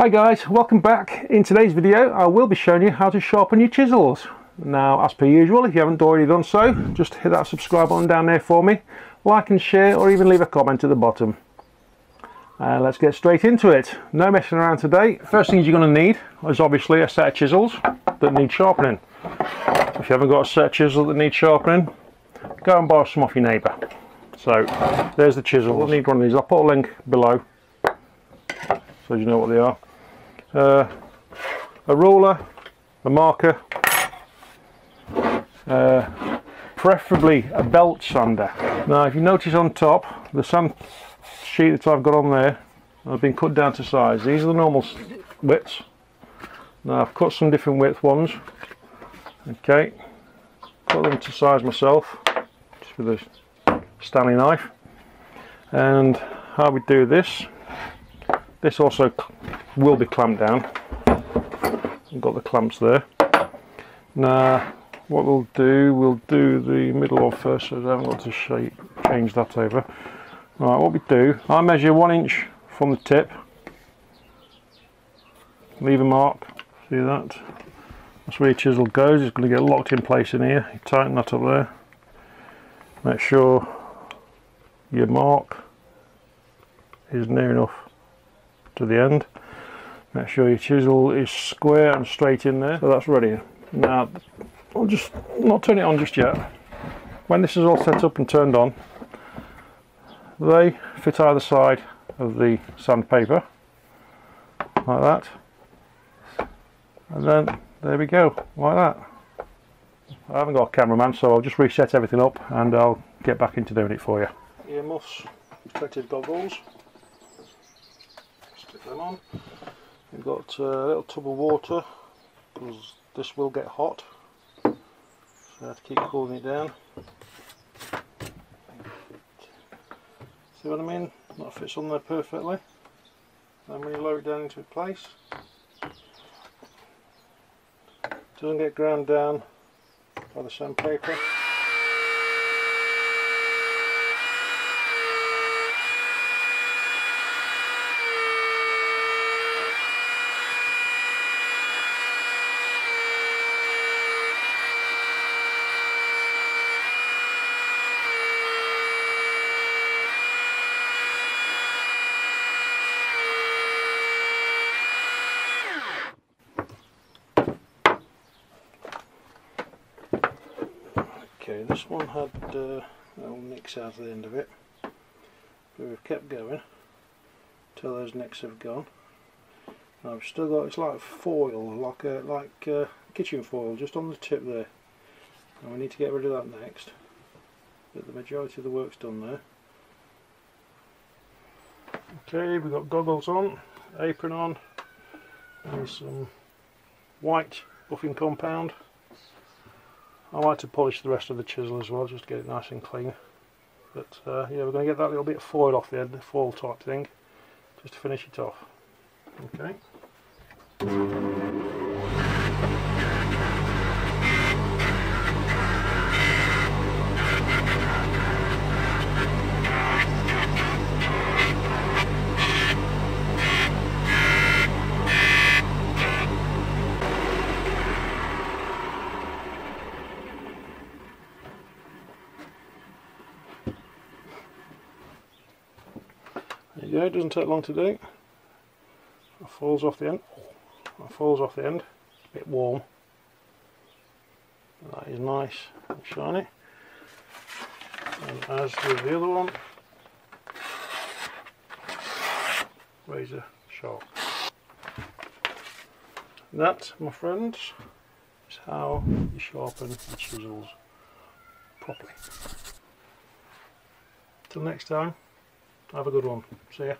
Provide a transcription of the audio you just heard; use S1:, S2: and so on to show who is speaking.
S1: Hi guys, welcome back. In today's video I will be showing you how to sharpen your chisels. Now as per usual, if you haven't already done so, just hit that subscribe button down there for me, like and share or even leave a comment at the bottom. Uh, let's get straight into it. No messing around today. First things you're going to need is obviously a set of chisels that need sharpening. If you haven't got a set of chisels that need sharpening, go and borrow some off your neighbour. So there's the chisel. We'll need one of these. I'll put a link below so you know what they are. Uh, a ruler, a marker, uh, preferably a belt sander. Now if you notice on top, the sand sheet that I've got on there I've been cut down to size. These are the normal widths. Now I've cut some different width ones. Okay, cut them to size myself, just with a Stanley knife. And how we do this, this also will be clamped down. I've got the clamps there. Now what we'll do, we'll do the middle one first so I haven't got to shape, change that over. Right, what we do, I measure one inch from the tip, leave a mark, see that? That's where your chisel goes, it's going to get locked in place in here, you tighten that up there. Make sure your mark is near enough to the end. Make sure your chisel is square and straight in there, so that's ready. Now, I'll just not turn it on just yet. When this is all set up and turned on, they fit either side of the sandpaper like that. And then there we go like that. I haven't got a cameraman so I'll just reset everything up and I'll get back into doing it for you. Earmuffs protective goggles. Stick them on you've got uh, a little tub of water because this will get hot so I have to keep cooling it down See what I mean? That fits on there perfectly. Then when you lower it down into place, doesn't get ground down by the sandpaper. Okay, this one had uh, little nicks out of the end of it, but we've kept going till those nicks have gone. Now I've still got it's like foil, like a, like uh, kitchen foil, just on the tip there. And we need to get rid of that next. But the majority of the work's done there. Okay, we've got goggles on, apron on, and some white buffing compound. I like to polish the rest of the chisel as well, just to get it nice and clean. But uh, yeah, we're going to get that little bit of foil off the end, the foil type thing, just to finish it off. Okay. There you go, it doesn't take long to do. It falls off the end. It falls off the end. It's a bit warm. That is nice and shiny. And as with the other one, razor sharp. That, my friends, is how you sharpen the chisels properly. Till next time. Have a good one. See ya.